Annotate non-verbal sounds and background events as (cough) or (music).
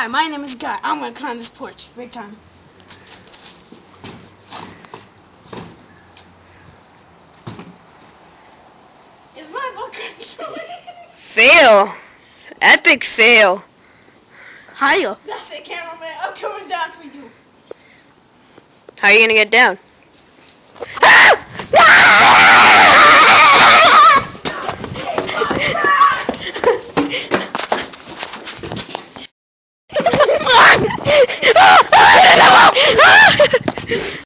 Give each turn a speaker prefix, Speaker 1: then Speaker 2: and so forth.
Speaker 1: Hi, my name is Guy. I'm gonna climb this porch. Big time. Is my book? (laughs)
Speaker 2: Fail. Epic fail.
Speaker 1: Hiya. That's it, cameraman. I'm coming down for you.
Speaker 2: How are you gonna get down?
Speaker 1: Ah!